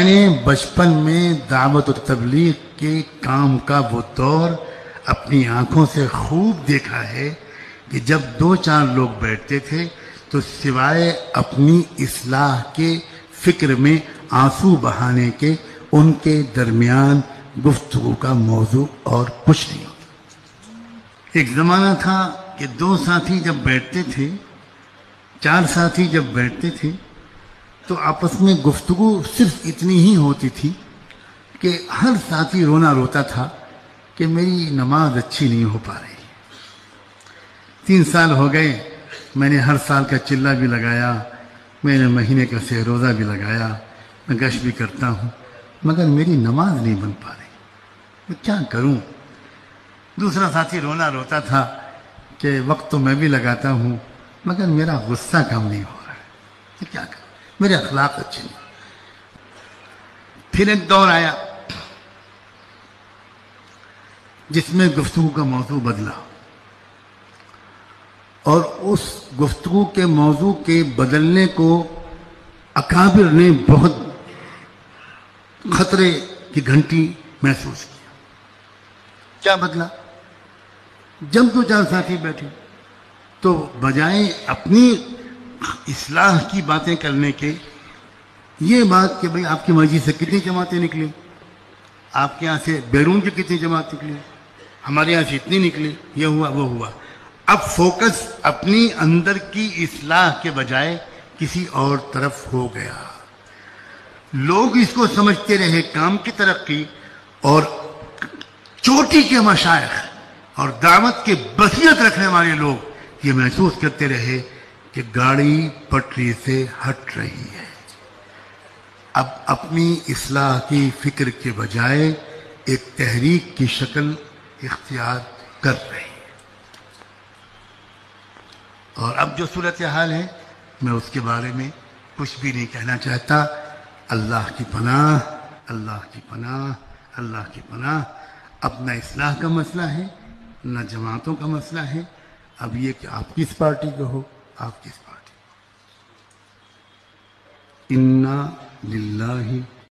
मैंने बचपन में दावत और तबलीग के काम का वो दौर अपनी आँखों से खूब देखा है कि जब दो चार लोग बैठते थे तो सिवाय अपनी इसलाह के फ़िक्र में आँसू बहाने के उनके दरमियान गुफ्तगु का मौजू और कुछ नहीं। एक ज़माना था कि दो साथी जब बैठते थे, चार साथी जब बैठते थे तो आपस में गुफ्तगु सिर्फ़ इतनी ही होती थी कि हर साथी रोना रोता था कि मेरी नमाज़ अच्छी नहीं हो पा रही। तीन साल हो गए, मैंने हर साल का चिल्ला भी लगाया, मैंने महीने का से रोज़ा भी लगाया, मैं गश भी करता हूँ, मगर मेरी नमाज़ नहीं बन पा रही। मैं क्या करूँ? दूसरा साथी रोना रोता था कि वक्त तो मैं भी लगाता हूँ, मगर मेरा गुस्सा कम नहीं हो रहा है। क्या करूँ? मेरे अखलाक अच्छे नहीं। फिर एक दौर आया, जिसमें गुफ्तु का मौजू बदला। और उस गुफ्तु के मौजू के बदलने को अकाबिर ने बहुत खतरे की घंटी महसूस किया। क्या बदला? जब दो चार साथी बैठे तो बजाय अपनी इसलाह की बातें करने के, ये बात कि भाई आपकी मर्ज़ी से कितनी जमातें निकली? आपके यहाँ से बैरून की कितनी जमात निकली? हमारे यहाँ से इतनी निकली, ये हुआ, वो हुआ। अब फोकस अपनी अंदर की इसलाह के बजाय किसी और तरफ़ हो गया। लोग इसको समझते रहे काम की तरक्की और चोटी के मशाइ और दावत के बसियत रखने वाले लोग, ये महसूस करते रहे कि गाड़ी पटरी से हट रही है। अब अपनी इसलाह की फ़िक्र के बजाय एक तहरीक की शक्ल इख्तियार कर रही है। और अब जो सूरत हाल है, मैं उसके बारे में कुछ भी नहीं कहना चाहता। अल्लाह की पनाह, अल्लाह की पनाह, अल्लाह की पनाह। अब अपना इसलाह का मसला है, न जमातों का मसला है। अब ये कि आप किस पार्टी के हो आप किस पार्टी इन्ना लिल्लाही